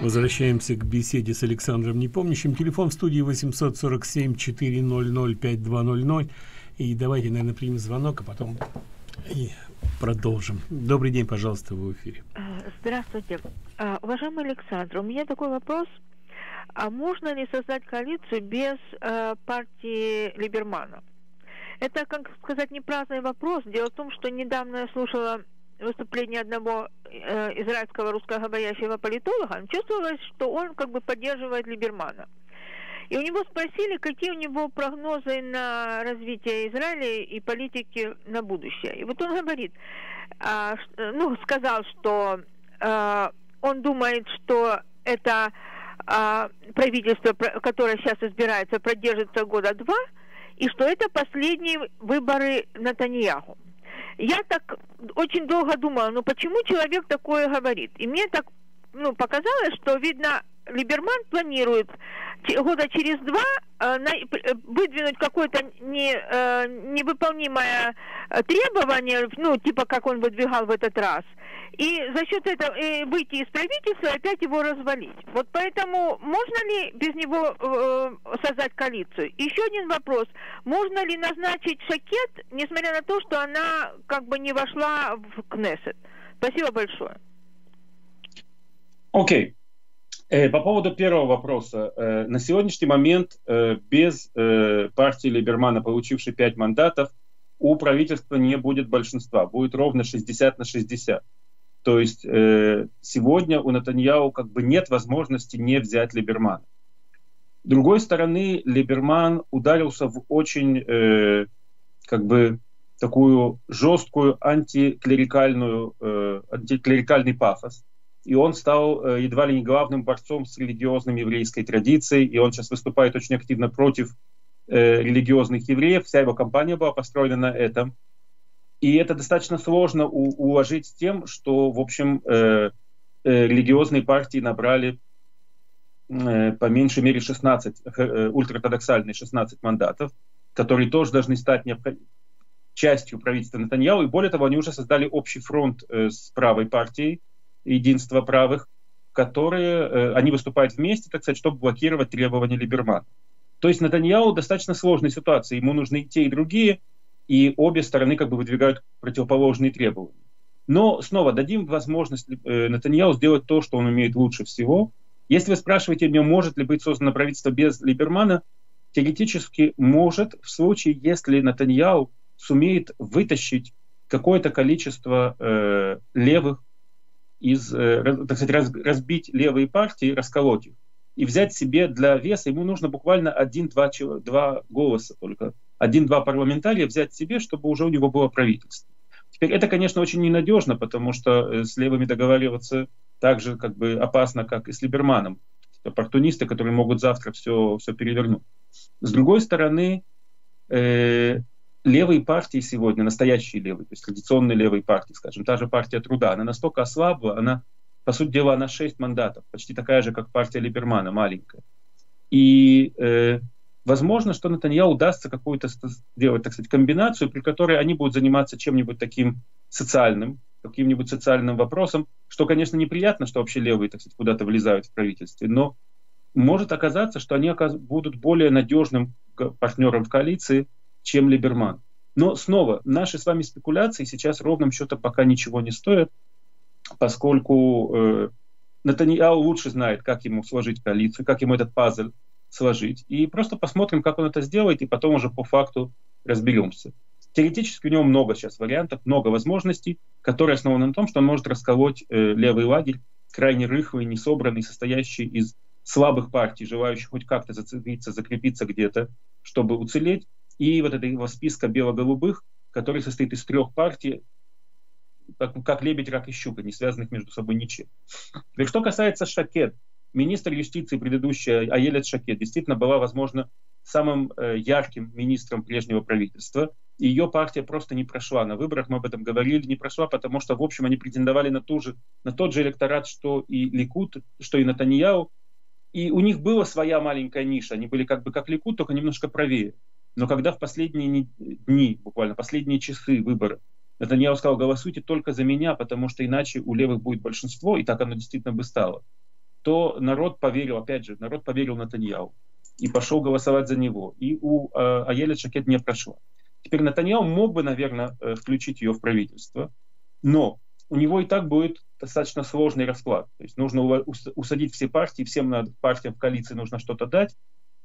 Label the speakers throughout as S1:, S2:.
S1: Возвращаемся к беседе с Александром Непомнящим. Телефон в студии 847-400-5200. И давайте, наверное, примем звонок, а потом и продолжим. Добрый день, пожалуйста, в эфире.
S2: Здравствуйте. А, уважаемый Александр, у меня такой вопрос. А можно ли создать коалицию без э, партии Либермана? Это, как сказать, не праздный вопрос. Дело в том, что недавно я слушала выступление одного э, израильского русскоговорящего политолога, чувствовалось, что он как бы поддерживает Либермана. И у него спросили, какие у него прогнозы на развитие Израиля и политики на будущее. И вот он говорит, э, ну, сказал, что э, он думает, что это э, правительство, которое сейчас избирается, продержится года два, и что это последние выборы Натаньяху. Я так очень долго думала, ну почему человек такое говорит? И мне так ну, показалось, что, видно, Либерман планирует года через два э, э, выдвинуть какое-то не, э, невыполнимое требование, ну, типа как он выдвигал в этот раз, и за счет этого э, выйти из правительства и опять его развалить. Вот поэтому можно ли без него э, создать коалицию? Еще один вопрос. Можно ли назначить Шакет, несмотря на то, что она как бы не вошла в Кнессет? Спасибо большое.
S3: Окей. Okay. Э, по поводу первого вопроса. Э, на сегодняшний момент э, без партии Либермана, получившей 5 мандатов, у правительства не будет большинства. Будет ровно 60 на 60. То есть сегодня у Натаньяу как бы нет возможности не взять Либермана. С другой стороны, Либерман ударился в очень как бы такую жесткую антиклерикальную, антиклерикальный пафос и он стал э, едва ли не главным борцом с религиозной еврейской традицией, и он сейчас выступает очень активно против э, религиозных евреев, вся его кампания была построена на этом. И это достаточно сложно у, уложить тем, что, в общем, э, э, религиозные партии набрали э, по меньшей мере 16, э, ультраортодоксальные 16 мандатов, которые тоже должны стать частью правительства Натаньяу. И более того, они уже создали общий фронт э, с правой партией, единства правых, которые, э, они выступают вместе, так сказать, чтобы блокировать требования Либермана. То есть Натаньяу достаточно сложная ситуация, ему нужны и те, и другие, и обе стороны как бы выдвигают противоположные требования. Но снова дадим возможность э, Натаньяу сделать то, что он умеет лучше всего. Если вы спрашиваете меня, может ли быть создано правительство без Либермана, теоретически может, в случае, если Натаньяу сумеет вытащить какое-то количество э, левых из, э, так сказать, раз, разбить левые партии, расколоть их и взять себе для веса, ему нужно буквально один-два два голоса только, один-два парламентария взять себе, чтобы уже у него было правительство. Теперь это, конечно, очень ненадежно, потому что э, с левыми договариваться так же как бы опасно, как и с Либерманом. Оппортунисты, которые могут завтра все, все перевернуть. С другой стороны, э, левые партии сегодня, настоящие левые, то есть традиционные левые партии, скажем, та же партия труда, она настолько ослабла, она, по сути дела, она 6 мандатов, почти такая же, как партия Либермана, маленькая. И э, возможно, что Натанья удастся какую-то сделать, так сказать, комбинацию, при которой они будут заниматься чем-нибудь таким социальным, каким-нибудь социальным вопросом, что, конечно, неприятно, что вообще левые, так сказать, куда-то влезают в правительстве, но может оказаться, что они будут более надежным партнером в коалиции, чем Либерман. Но снова, наши с вами спекуляции сейчас ровным счетом пока ничего не стоят, поскольку э, Натаньяу лучше знает, как ему сложить коалицию, как ему этот пазл сложить. И просто посмотрим, как он это сделает, и потом уже по факту разберемся. Теоретически у него много сейчас вариантов, много возможностей, которые основаны на том, что он может расколоть э, левый лагерь, крайне рыхлый, несобранный, состоящий из слабых партий, желающих хоть как-то зацепиться, закрепиться где-то, чтобы уцелеть, и вот этого списка бело-голубых, который состоит из трех партий, как, как лебедь, рак и щука, не связанных между собой ничем. И что касается Шакет, министр юстиции предыдущая Аелет Шакет действительно была, возможно, самым э, ярким министром прежнего правительства. Ее партия просто не прошла на выборах, мы об этом говорили, не прошла, потому что, в общем, они претендовали на, ту же, на тот же электорат, что и Ликут, что и Натаньяу. И у них была своя маленькая ниша, они были как бы как Ликут, только немножко правее. Но когда в последние дни, буквально последние часы выборов, Натаньяу сказал, голосуйте только за меня, потому что иначе у левых будет большинство, и так оно действительно бы стало, то народ поверил, опять же, народ поверил Натаньяу и пошел голосовать за него. И у э, Аеля Шакет не прошла. Теперь Натаньяу мог бы, наверное, э, включить ее в правительство, но у него и так будет достаточно сложный расклад. То есть нужно усадить все партии, всем партиям в коалиции нужно что-то дать.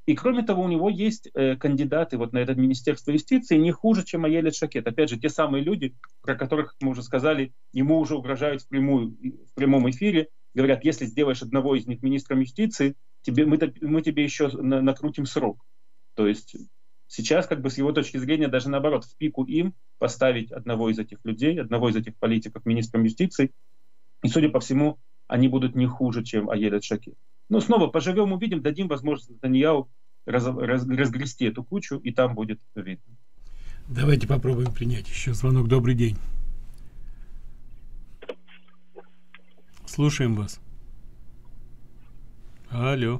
S3: И кроме того, у него есть э, кандидаты вот на это Министерство юстиции не хуже, чем Аелет Шакет. Опять же, те самые люди, про которых мы уже сказали, ему уже угрожают в, прямую, в прямом эфире. Говорят, если сделаешь одного из них министром юстиции, тебе, мы, мы тебе еще на, накрутим срок. То есть сейчас, как бы с его точки зрения, даже наоборот, в пику им поставить одного из этих людей, одного из этих политиков министром юстиции. И, судя по всему, они будут не хуже, чем Аелет Шакет. Но снова поживем, увидим, дадим возможность Данияу раз, раз, разгрести эту кучу, и там будет видно.
S1: Давайте попробуем принять еще звонок. Добрый день. Слушаем вас. Алло.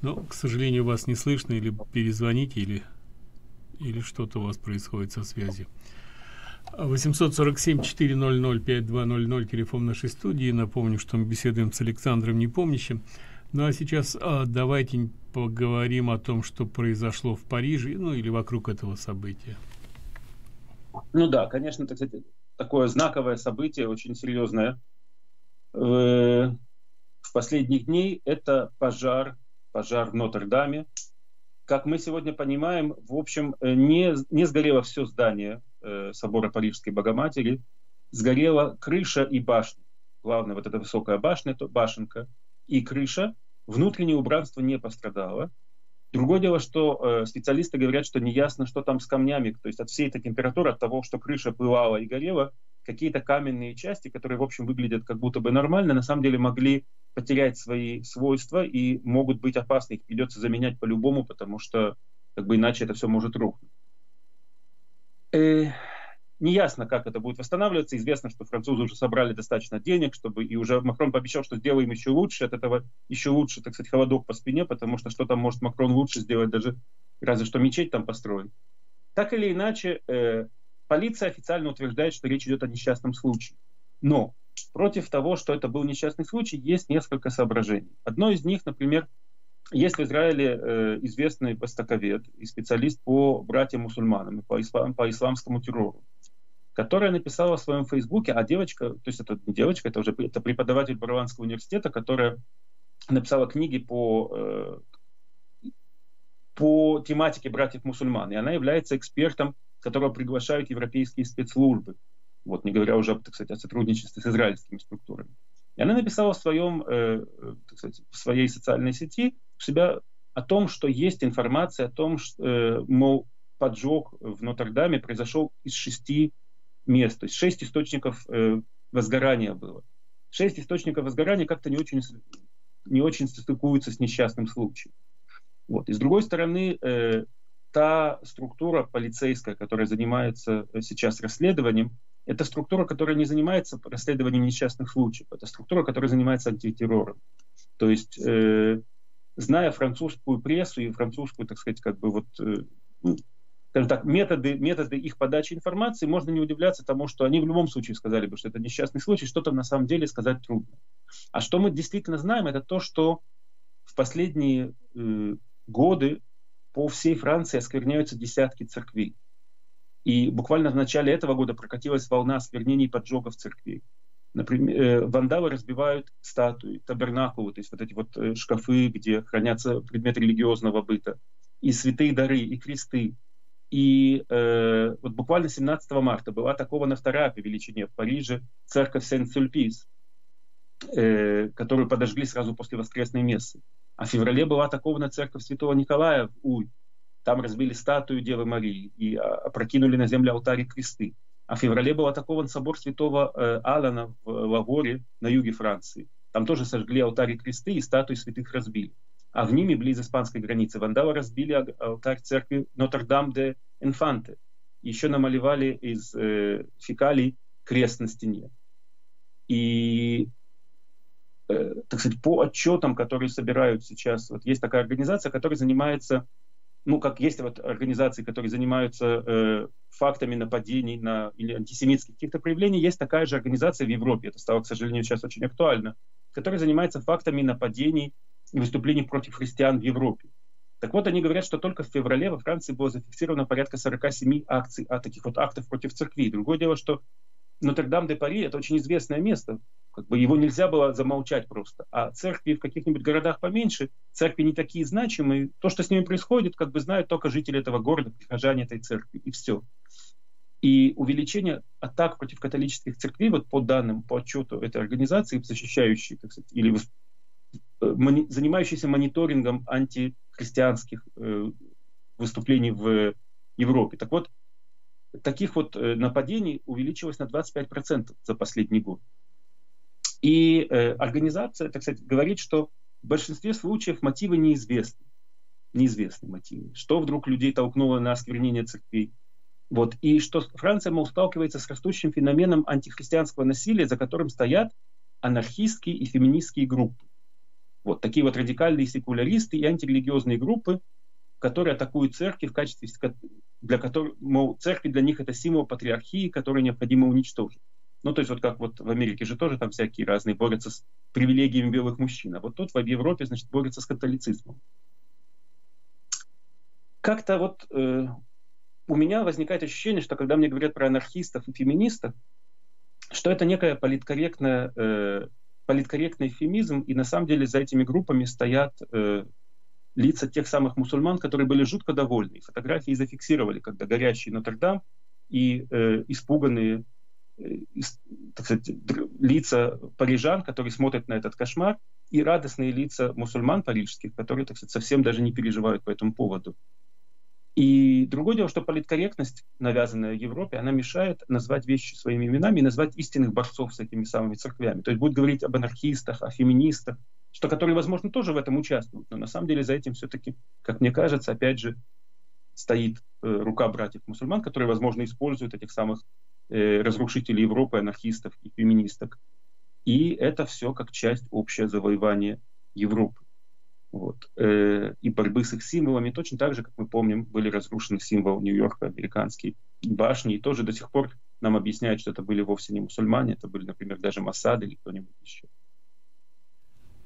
S1: Ну, к сожалению, вас не слышно, или перезвоните, или, или что-то у вас происходит со связью. 847-400-5200, телефон нашей студии. Напомню, что мы беседуем с Александром Непомнящим. Ну а сейчас а, давайте поговорим о том, что произошло в Париже, ну или вокруг этого события.
S3: Ну да, конечно, так сказать, такое знаковое событие, очень серьезное. В, в последних дней это пожар, пожар в Нотр-Даме. Как мы сегодня понимаем, в общем, не, не сгорело все здание, э, собора Парижской Богоматери, сгорела крыша и башня. Главное, вот эта высокая башня, то башенка и крыша. Внутреннее убранство не пострадало. Другое дело, что э, специалисты говорят, что неясно, что там с камнями. То есть от всей этой температуры, от того, что крыша пылала и горела, какие-то каменные части, которые, в общем, выглядят как будто бы нормально, на самом деле могли потерять свои свойства и могут быть опасны. Их придется заменять по-любому, потому что как бы иначе это все может рухнуть. Э, неясно, как это будет восстанавливаться. Известно, что французы уже собрали достаточно денег, чтобы и уже Макрон пообещал, что сделаем еще лучше. От этого еще лучше, так сказать, холодок по спине, потому что что там может Макрон лучше сделать, даже разве что мечеть там построить. Так или иначе, э, полиция официально утверждает, что речь идет о несчастном случае. Но против того, что это был несчастный случай, есть несколько соображений. Одно из них, например, есть в Израиле э, известный востоковед и специалист по братьям-мусульманам и по, ислам, по исламскому террору, которая написала в своем фейсбуке, а девочка, то есть это не девочка, это уже это преподаватель Барванского университета, которая написала книги по, э, по тематике братьев-мусульман, и она является экспертом, которого приглашают европейские спецслужбы, вот, не говоря уже так сказать, о сотрудничестве с израильскими структурами. И она написала в, своем, э, так сказать, в своей социальной сети себя о том, что есть информация о том, что, э, мол, поджог в Нотр-Даме произошел из шести мест, то есть шесть источников э, возгорания было. Шесть источников возгорания как-то не очень, не очень стыкуются с несчастным случаем. Вот. И с другой стороны, э, та структура полицейская, которая занимается э, сейчас расследованием, это структура, которая не занимается расследованием несчастных случаев, это структура, которая занимается антитеррором. То есть э, зная французскую прессу и французскую, так сказать, как бы вот, э, ну, скажем так, методы, методы их подачи информации, можно не удивляться тому, что они в любом случае сказали бы, что это несчастный случай, что-то на самом деле сказать трудно. А что мы действительно знаем, это то, что в последние э, годы по всей Франции оскверняются десятки церквей. И буквально в начале этого года прокатилась волна осквернений и поджогов церквей. Например, э, вандалы разбивают статуи, табернакулы, то есть вот эти вот э, шкафы, где хранятся предметы религиозного быта, и святые дары, и кресты. И э, вот буквально 17 марта была атакована вторая по величине в Париже церковь Сен-Сульпис, э, которую подожгли сразу после воскресной мессы. А в феврале была атакована церковь Святого Николая в Уй. Там разбили статую Девы Марии и а, опрокинули на землю алтарь и кресты. А в феврале был атакован собор святого э, Алана в Лагоре на юге Франции. Там тоже сожгли алтарь и кресты, и статуи святых разбили. А в Ниме, близ испанской границы, вандалы разбили алтарь церкви Нотр-Дам-де-Инфанте. Еще намалевали из э, фекалий крест на стене. И э, так сказать, по отчетам, которые собирают сейчас, вот есть такая организация, которая занимается ну, как есть вот организации, которые занимаются э, фактами нападений на, или антисемитских каких-то проявлений, есть такая же организация в Европе. Это стало, к сожалению, сейчас очень актуально. который занимается фактами нападений и выступлений против христиан в Европе. Так вот, они говорят, что только в феврале во Франции было зафиксировано порядка 47 акций, а, таких вот актов против церкви. Другое дело, что Нотр-Дам-де-Пари – это очень известное место. Как бы его нельзя было замолчать просто. А церкви в каких-нибудь городах поменьше, церкви не такие значимые. То, что с ними происходит, как бы знают только жители этого города, прихожане этой церкви, и все. И увеличение атак против католических церквей, вот по данным, по отчету этой организации, защищающей, так сказать, или э, занимающейся мониторингом антихристианских э, выступлений в Европе. Так вот, таких вот э, нападений увеличилось на 25% за последний год. И э, организация, так сказать, говорит, что в большинстве случаев мотивы неизвестны. Неизвестны мотивы. Что вдруг людей толкнуло на осквернение церквей. Вот. И что Франция, мол, сталкивается с растущим феноменом антихристианского насилия, за которым стоят анархистские и феминистские группы. Вот такие вот радикальные секуляристы и антирелигиозные группы, которые атакуют церкви в качестве, для которых, мол, церкви для них это символ патриархии, который необходимо уничтожить. Ну, то есть вот как вот в Америке же тоже там всякие разные борются с привилегиями белых мужчин, а вот тут в Европе, значит, борются с католицизмом. Как-то вот э, у меня возникает ощущение, что когда мне говорят про анархистов и феминистов, что это некая политкорректная, э, политкорректный эфемизм, и на самом деле за этими группами стоят э, лица тех самых мусульман, которые были жутко довольны. Фотографии зафиксировали, когда горящий Нотр-Дам и э, испуганные э, так сказать, лица парижан, которые смотрят на этот кошмар, и радостные лица мусульман парижских, которые так сказать, совсем даже не переживают по этому поводу. И другое дело, что политкорректность, навязанная Европе, она мешает назвать вещи своими именами и назвать истинных борцов с этими самыми церквями. То есть будет говорить об анархистах, о феминистах, что которые, возможно, тоже в этом участвуют. Но на самом деле за этим все-таки, как мне кажется, опять же, стоит э, рука братьев-мусульман, которые, возможно, используют этих самых э, разрушителей Европы, анархистов и феминисток. И это все как часть общего завоевания Европы. Вот. Э, и борьбы с их символами. Точно так же, как мы помним, были разрушены символ Нью-Йорка, американские башни. И тоже до сих пор нам объясняют, что это были вовсе не мусульмане, это были, например, даже Масад или кто-нибудь еще.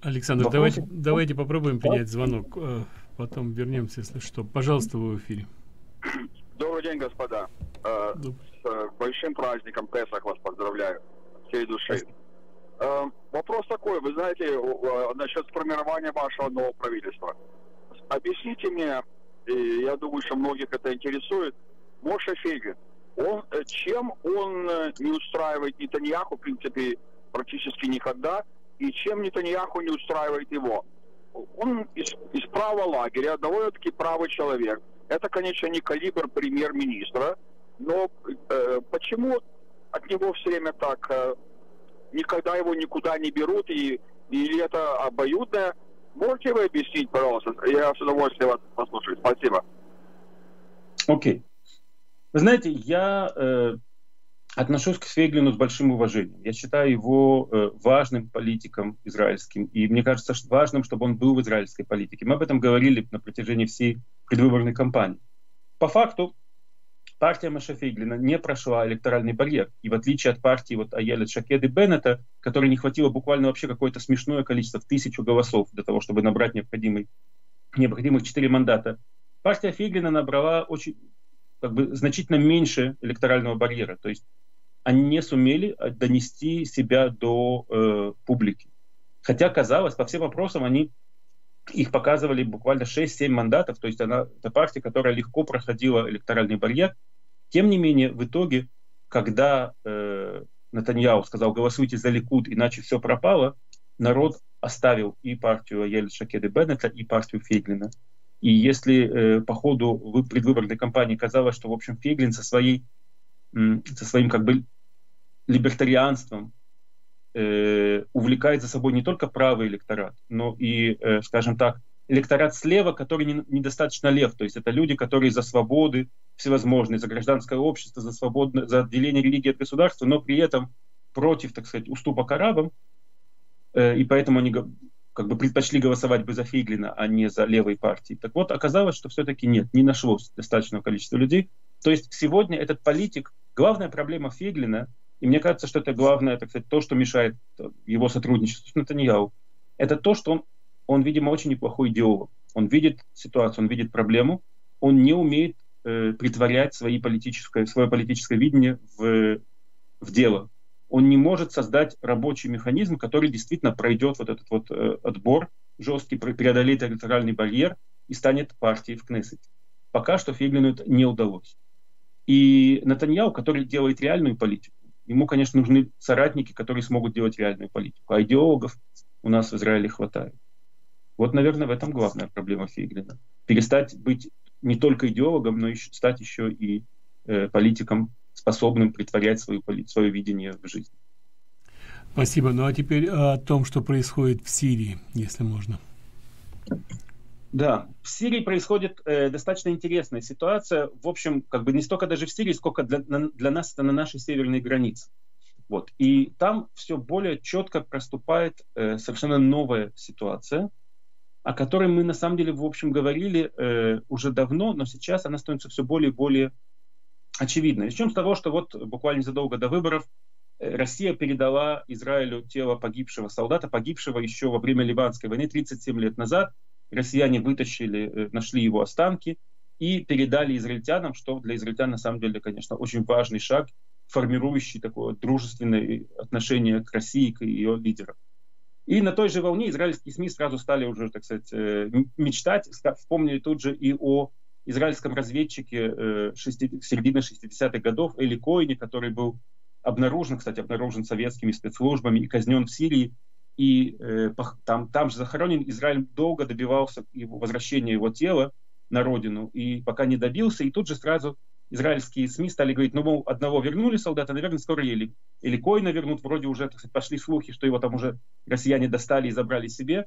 S1: Александр, давайте, давайте попробуем принять звонок, э, потом вернемся, если что. Пожалуйста, вы в эфире.
S4: Добрый день, господа. Э, с э, большим праздником Песах вас поздравляю. Всей души. Вопрос такой, вы знаете, насчет сформирования вашего нового правительства. Объясните мне, и я думаю, что многих это интересует, Моша Фейгин, он, чем он не устраивает Нетаньяху, в принципе, практически никогда, и чем Нетаньяху не устраивает его. Он из, из правого лагеря, довольно-таки правый человек. Это, конечно, не калибр премьер-министра, но э, почему от него все время так, э, никогда его никуда не берут, и, или это обоюдное? Можете вы объяснить, пожалуйста? Я с удовольствием вас послушаю. Спасибо.
S3: Окей. Okay. Вы знаете, я э, отношусь к Фейглину с большим уважением. Я считаю его э, важным политиком израильским. И мне кажется что важным, чтобы он был в израильской политике. Мы об этом говорили на протяжении всей предвыборной кампании. По факту, партия Маша Фейглина не прошла электоральный барьер. И в отличие от партии вот Аеля Шакеды Беннета, которой не хватило буквально вообще какое-то смешное количество, в тысячу голосов для того, чтобы набрать необходимый, необходимых четыре мандата, партия Фейглина набрала очень как бы значительно меньше электорального барьера. То есть они не сумели э, донести себя до э, публики. Хотя, казалось, по всем вопросам они их показывали буквально 6-7 мандатов, то есть она, это партия, которая легко проходила электоральный барьер. Тем не менее, в итоге, когда э, Натаньяу сказал, голосуйте за Ликуд, иначе все пропало, народ оставил и партию Ель Шакеды Беннета, и партию Фейглина. И если э, по ходу предвыборной кампании казалось, что, в общем, Фейглин со, своей, со своим как бы либертарианством э, увлекает за собой не только правый электорат, но и, э, скажем так, электорат слева, который не, недостаточно лев. То есть это люди, которые за свободы всевозможные, за гражданское общество, за, свободное, за отделение религии от государства, но при этом против, так сказать, уступок арабам. Э, и поэтому они как бы предпочли голосовать бы за Фейглина, а не за левой партии. Так вот, оказалось, что все-таки нет, не нашлось достаточного количества людей. То есть сегодня этот политик, главная проблема Фейглина – И мне кажется, что это главное, так сказать, то, что мешает его сотрудничеству с Натаньяу. Это то, что он, он, видимо, очень неплохой идеолог. Он видит ситуацию, он видит проблему, он не умеет э, притворять свои политическое, свое политическое видение в, в дело. Он не может создать рабочий механизм, который действительно пройдет вот этот вот э, отбор жесткий, преодолеет электоральный барьер и станет партией в Кнессете. Пока что Фейглину это не удалось. И Натаньяу, который делает реальную политику, ему, конечно, нужны соратники, которые смогут делать реальную политику. А идеологов у нас в Израиле хватает. Вот, наверное, в этом главная проблема Фейглина. Перестать быть не только идеологом, но еще стать еще и э, политиком, способным притворять свою, свое видение в жизнь.
S1: Спасибо. Ну а теперь о том, что происходит в Сирии, если можно.
S3: Да, в Сирии происходит э, достаточно интересная ситуация. В общем, как бы не столько даже в Сирии, сколько для, для нас это на нашей северной границе. Вот. И там все более четко проступает э, совершенно новая ситуация, о которой мы на самом деле, в общем, говорили э, уже давно, но сейчас она становится все более и более очевидной. Начнем с того, что вот буквально задолго до выборов э, Россия передала Израилю тело погибшего солдата, погибшего еще во время Ливанской войны 37 лет назад – россияне вытащили, э, нашли его останки и передали израильтянам, что для израильтян на самом деле, конечно, очень важный шаг, формирующий такое дружественное отношение к России, к ее лидерам. И на той же волне израильские СМИ сразу стали уже, так сказать, э, мечтать, вспомнили тут же и о израильском разведчике э, середины 60-х годов Эли Коине, который был обнаружен, кстати, обнаружен советскими спецслужбами и казнен в Сирии и э, там, там же захоронен. Израиль долго добивался его возвращения его тела на родину, и пока не добился, и тут же сразу израильские СМИ стали говорить, ну, мол, одного вернули солдата, наверное, скоро или, или Койна вернут, вроде уже так сказать, пошли слухи, что его там уже россияне достали и забрали себе.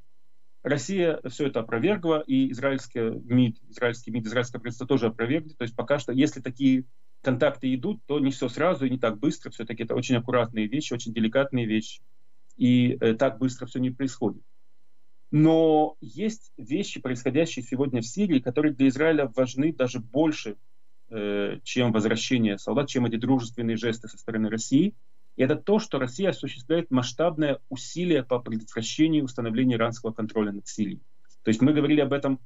S3: Россия все это опровергла, и израильский МИД, израильский МИД, израильское правительство тоже опровергли. То есть пока что, если такие контакты идут, то не все сразу и не так быстро. Все-таки это очень аккуратные вещи, очень деликатные вещи и э, так быстро все не происходит. Но есть вещи, происходящие сегодня в Сирии, которые для Израиля важны даже больше, э, чем возвращение солдат, чем эти дружественные жесты со стороны России. И это то, что Россия осуществляет масштабное усилие по предотвращению установления иранского контроля над Сирией. То есть мы говорили об этом,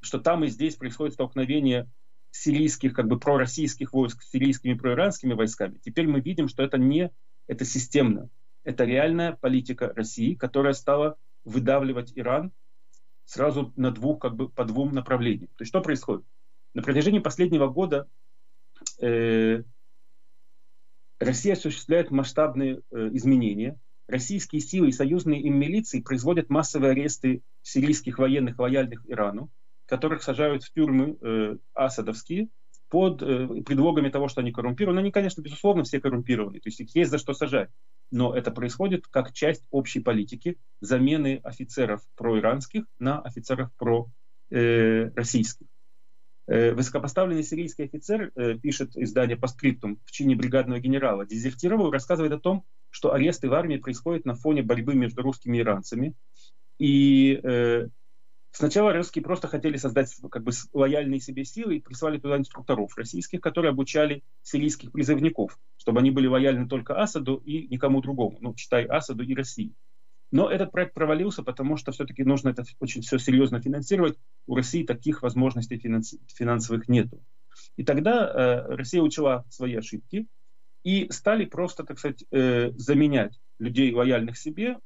S3: что там и здесь происходит столкновение сирийских, как бы пророссийских войск с сирийскими проиранскими войсками. Теперь мы видим, что это не это системно это реальная политика России, которая стала выдавливать Иран сразу на двух, как бы по двум направлениям. То есть что происходит? На протяжении последнего года э, Россия осуществляет масштабные э, изменения. Российские силы и союзные им милиции производят массовые аресты сирийских военных, лояльных Ирану, которых сажают в тюрьмы э, асадовские под э, предлогами того, что они коррумпированы. Они, конечно, безусловно, все коррумпированы, то есть их есть за что сажать но это происходит как часть общей политики замены офицеров проиранских на офицеров пророссийских. Э, высокопоставленный сирийский офицер, э, пишет издание «Постскриптум» в чине бригадного генерала, дезертировал, рассказывает о том, что аресты в армии происходят на фоне борьбы между русскими и иранцами. И э, Сначала русские просто хотели создать как бы лояльные себе силы и прислали туда инструкторов российских, которые обучали сирийских призывников, чтобы они были лояльны только Асаду и никому другому, ну, читай Асаду и России. Но этот проект провалился, потому что все-таки нужно это очень все серьезно финансировать. У России таких возможностей финанс- финансовых нету. И тогда э, Россия учила свои ошибки и стали просто, так сказать, э, заменять людей, лояльных себе,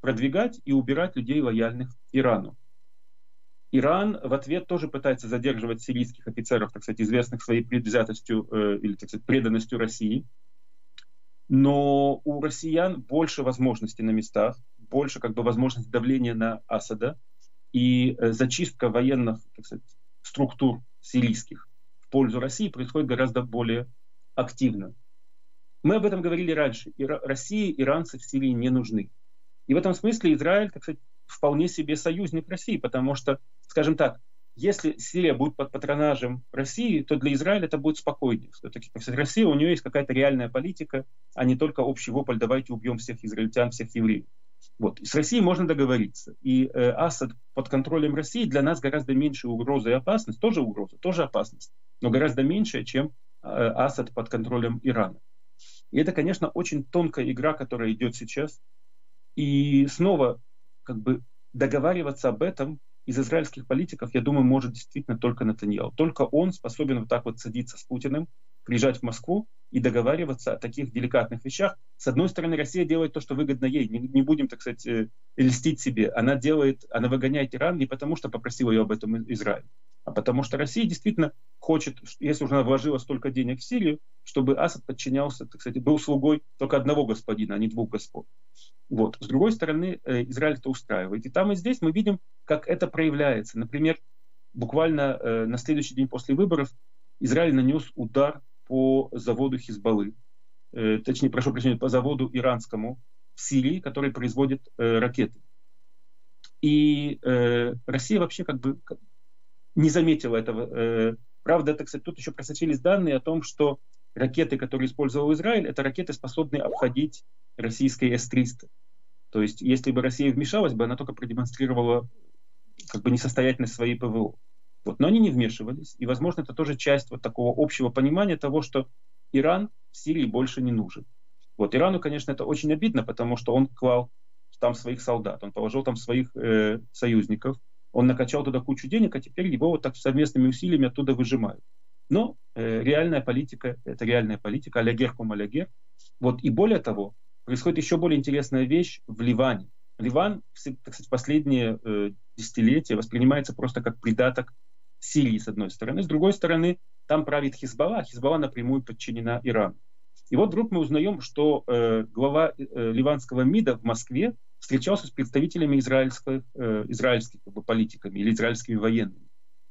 S3: продвигать и убирать людей, лояльных Ирану. Иран в ответ тоже пытается задерживать сирийских офицеров, так сказать, известных своей предвзятостью э, или, так сказать, преданностью России. Но у россиян больше возможностей на местах, больше как бы возможностей давления на Асада, и э, зачистка военных так сказать, структур сирийских в пользу России происходит гораздо более активно. Мы об этом говорили раньше. Ира- России иранцы в Сирии не нужны. И в этом смысле Израиль, так сказать, вполне себе союзник России, потому что, скажем так, если Сирия будет под патронажем России, то для Израиля это будет спокойнее. Все-таки Россия, у нее есть какая-то реальная политика, а не только общий вопль «давайте убьем всех израильтян, всех евреев». Вот. с Россией можно договориться. И э, Асад под контролем России для нас гораздо меньше угроза и опасность, тоже угроза, тоже опасность, но гораздо меньше, чем э, Асад под контролем Ирана. И это, конечно, очень тонкая игра, которая идет сейчас. И снова как бы договариваться об этом из израильских политиков, я думаю, может действительно только Натаньял. Только он способен вот так вот садиться с Путиным, приезжать в Москву и договариваться о таких деликатных вещах. С одной стороны, Россия делает то, что выгодно ей. Не, не будем, так сказать, э, льстить себе. Она делает, она выгоняет Иран не потому, что попросил ее об этом Израиль, а потому что Россия действительно хочет, если уже она вложила столько денег в Сирию, чтобы Асад подчинялся, так сказать, был слугой только одного господина, а не двух господ. Вот. С другой стороны, э, Израиль это устраивает. И там и здесь мы видим, как это проявляется. Например, буквально э, на следующий день после выборов Израиль нанес удар по заводу Хизбаллы, э, точнее, прошу прощения, по заводу иранскому в Сирии, который производит ракеты. И Россия вообще как бы не заметила этого. Правда, так сказать, тут еще просочились данные о том, что ракеты, которые использовал Израиль, это ракеты, способные обходить российской С-300. То есть, если бы Россия вмешалась бы, она только продемонстрировала как бы несостоятельность своей ПВО. Вот. Но они не вмешивались. И, возможно, это тоже часть вот такого общего понимания того, что Иран в Сирии больше не нужен. Вот. Ирану, конечно, это очень обидно, потому что он клал там своих солдат, он положил там своих э, союзников, он накачал туда кучу денег, а теперь его вот так совместными усилиями оттуда выжимают. Но э, реальная политика – это реальная политика, алягер ком алягер. Вот. И более того, происходит еще более интересная вещь в Ливане. Ливан, так сказать, последние э, десятилетия воспринимается просто как придаток Сирии, с одной стороны. С другой стороны, там правит Хизбалла, Хизбалла напрямую подчинена Ирану. И вот вдруг мы узнаем, что э, глава э, ливанского МИДа в Москве встречался с представителями израильских, э, израильских как бы, политиками или израильскими военными,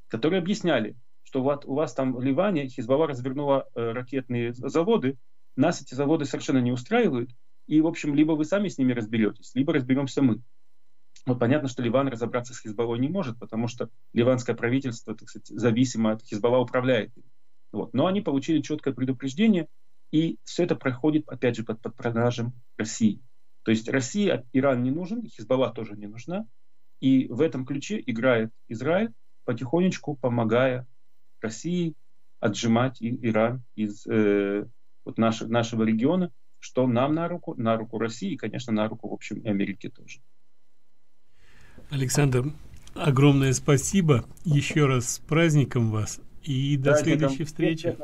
S3: которые объясняли, что вот у вас там в Ливане Хизбалла развернула э, ракетные заводы, нас эти заводы совершенно не устраивают, и, в общем, либо вы сами с ними разберетесь, либо разберемся мы. Вот понятно, что Ливан разобраться с Хизбаллой не может, потому что ливанское правительство, так сказать, зависимо от Хизбалла управляет. Вот. Но они получили четкое предупреждение, и все это проходит, опять же, под, под продажем России. То есть России Иран не нужен, Хизбалла тоже не нужна. И в этом ключе играет Израиль, потихонечку помогая России отжимать Иран из э, вот наш, нашего региона, что нам на руку, на руку России и, конечно, на руку, в общем, и Америке тоже.
S1: Александр, огромное спасибо. Еще раз с праздником вас и до следующей встречи.